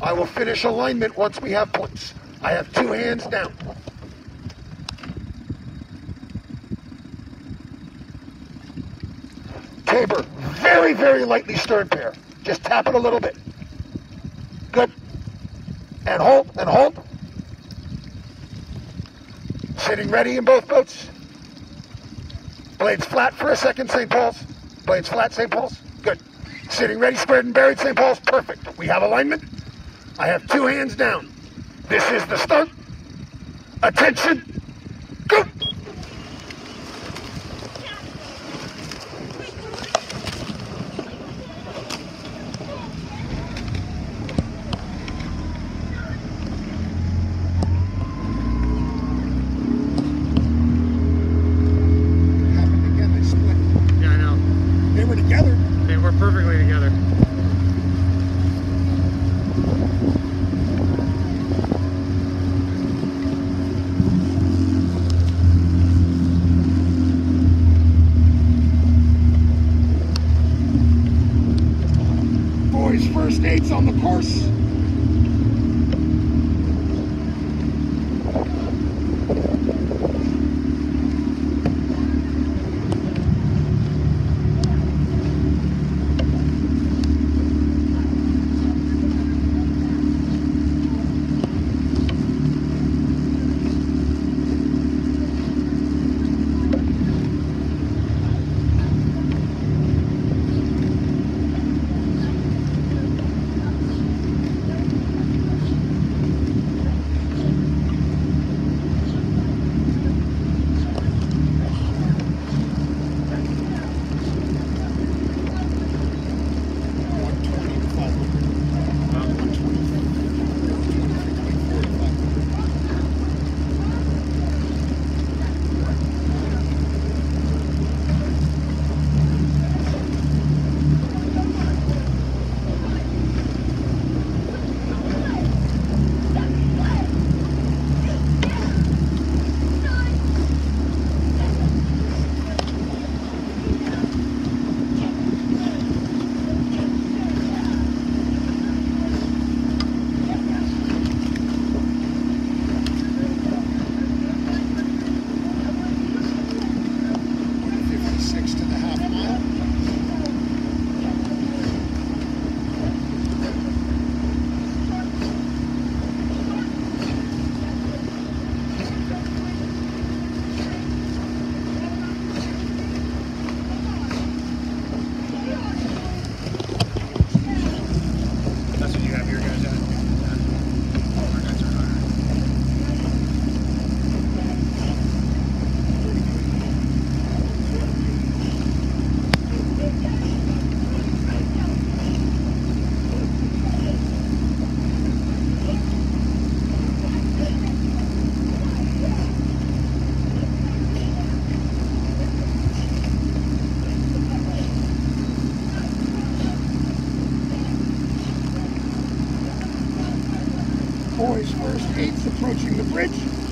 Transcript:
I will finish alignment once we have points. I have two hands down. Tabor, very, very lightly stern pair. Just tap it a little bit. Good. And hold, and hold. Sitting ready in both boats. Blades flat for a second, St. Paul's. Blades flat, St. Paul's. Good. Sitting ready, squared and buried, St. Paul's. Perfect. We have alignment. I have two hands down. This is the stunt. Attention. First eight's on the course. Boys, first eight's approaching the bridge.